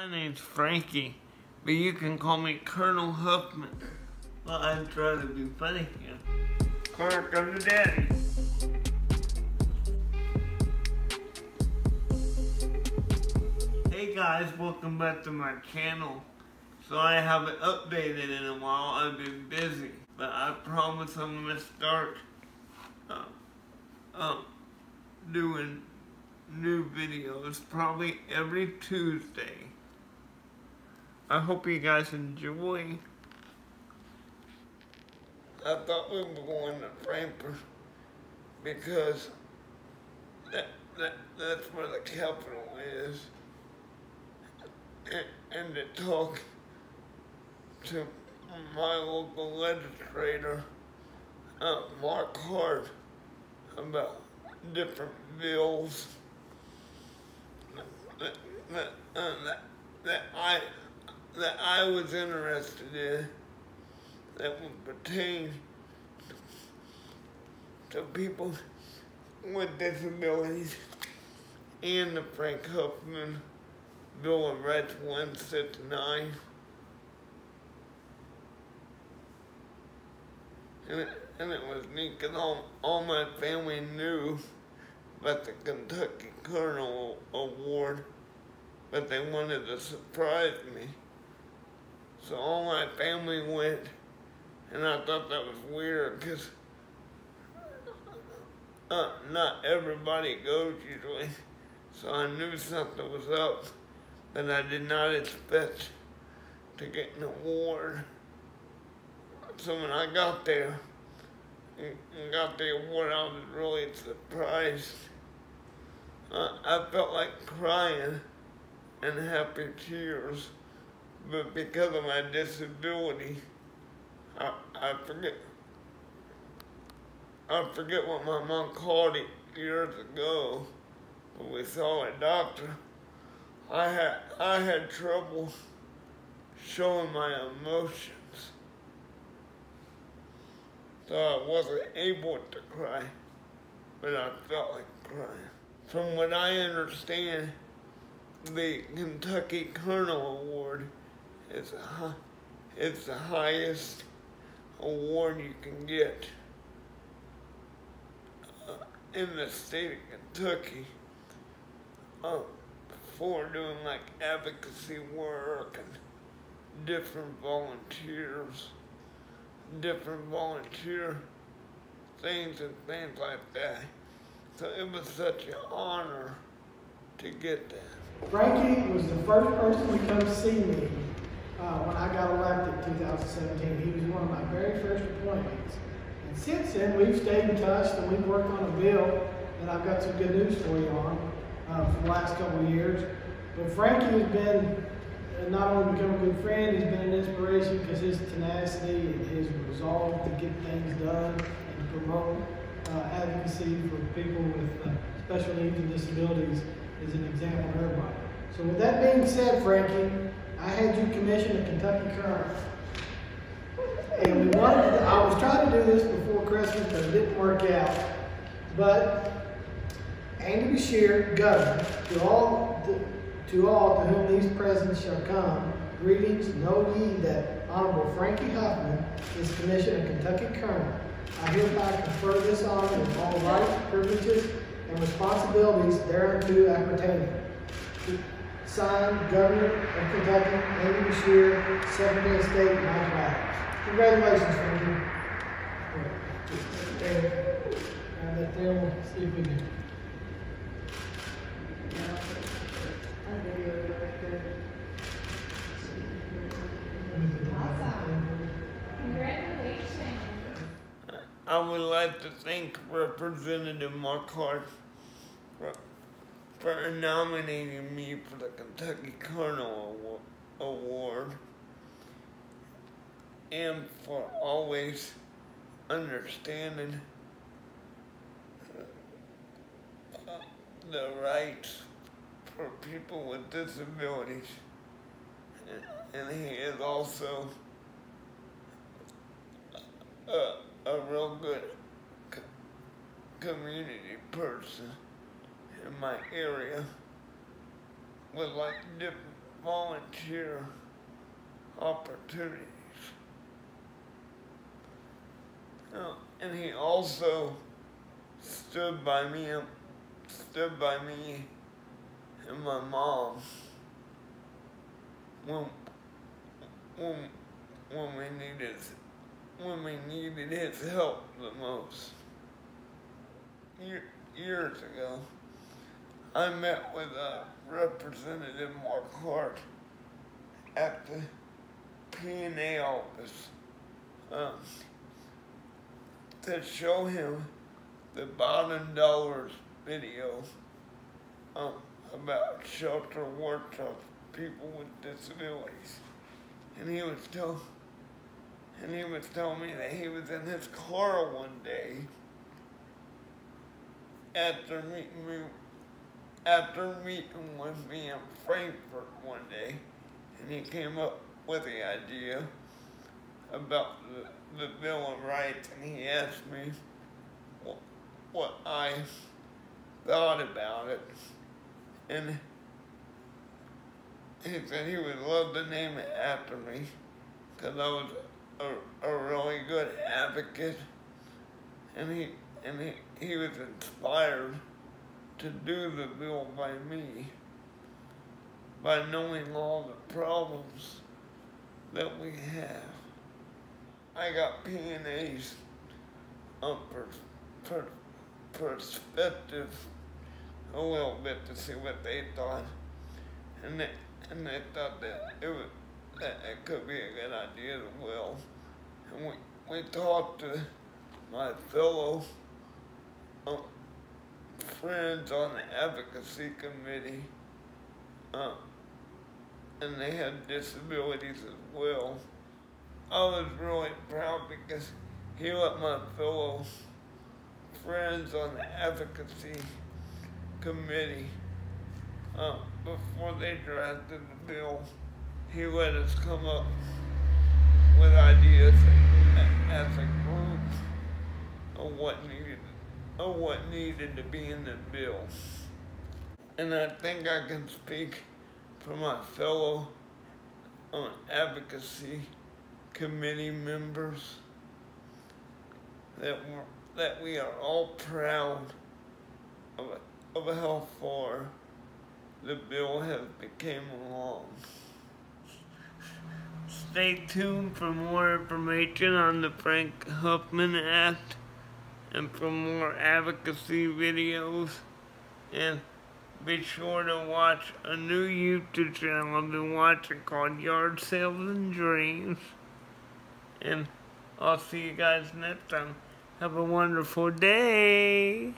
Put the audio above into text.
My name's Frankie, but you can call me Colonel Huffman. Well, I'm trying to be funny here. Clark, I'm the daddy. Hey guys, welcome back to my channel. So I haven't updated in a while, I've been busy. But I promise I'm gonna start uh, uh, doing new videos probably every Tuesday. I hope you guys enjoy. I thought we were going to Frankfort because that, that that's where the capital is. And, and to talk to my local legislator, uh, Mark Hart, about different bills that, that, uh, that, that I that I was interested in that would pertain to people with disabilities and the Frank Huffman Bill of Rights 169. And it, and it was neat because all, all my family knew about the Kentucky Colonel Award, but they wanted to surprise me. So all my family went, and I thought that was weird because uh, not everybody goes usually. So I knew something was up, but I did not expect to get an award. So when I got there and got the award, I was really surprised. Uh, I felt like crying and happy tears, but because of my disability, I, I forget. I forget what my mom called it years ago when we saw a doctor. I had I had trouble showing my emotions, so I wasn't able to cry, but I felt like crying. From what I understand, the Kentucky Colonel Award is a, it's the highest award you can get uh, in the state of Kentucky uh, for doing like advocacy work and different volunteers, different volunteer things and things like that. So it was such an honor to get that. Frankie was the first person to come see me uh, when I got elected in 2017. He was one of my very first appointments. And since then, we've stayed in touch and we've worked on a bill that I've got some good news for you on uh, for the last couple of years. But Frankie has been uh, not only become a good friend, he's been an inspiration because his tenacity and his resolve to get things done and promote uh, advocacy for people with uh, special needs and disabilities is an example of everybody. So with that being said, Frankie, I had you commission a Kentucky Colonel. And we wanted to, I was trying to do this before Christmas, but it didn't work out. But Andy Beshear, Governor, to all, to, to all to whom these presents shall come, greetings, know ye that Honorable Frankie Huffman is commissioned a Kentucky Colonel. I hereby confer this honor with all rights, privileges, and responsibilities thereunto appertaining. Signed, Governor of Kentucky, Andy Beshear, Secretary of State, Mike Adams. Congratulations, Frankie. Now that there, we'll see if we can. I would like to thank Representative Mark Hart for, nominating me for the Kentucky Colonel Award and for always understanding uh, the rights for people with disabilities. And, he is also a, a real good co- community person in my area with like diff- volunteer opportunities. Uh, and he also stood by me, stood by me and my mom when when when we needed when we needed his help the most. Year, years ago, I met with uh, Representative Mark Hart at the P&A office um, to show him the bottom dollars video um, about shelter work of people with disabilities. And he was telling and he was telling me that he was in his car one day after meeting me after meeting with me in Frankfort one day and he came up with the idea about the, the Bill of Rights and he asked me what, what I thought about it. And he said he would love to name it after me because I was a, a really good advocate. And he and he, he was inspired to do the bill by me by knowing all the problems that we have. I got P&A's um, per, per, perspective a little bit to see what they thought, and they and they thought that it would that it could be a good idea as well. And we we talked to my fellow um, friends on the advocacy committee, uh, and they had disabilities as well. I was really proud because he let my fellow friends on the advocacy committee, uh, before they drafted the bill, he let us come up with ideas as a group of what needed of what needed to be in the bill. And I think I can speak for my fellow uh, advocacy committee members that that we are all proud of, of how far the bill has become along. Stay tuned for more information on the Frank Huffman Act and for more advocacy videos. And be sure to watch a new YouTube channel I've been watching called Yard Sales and Dreams. And I'll see you guys next time. Have a wonderful day.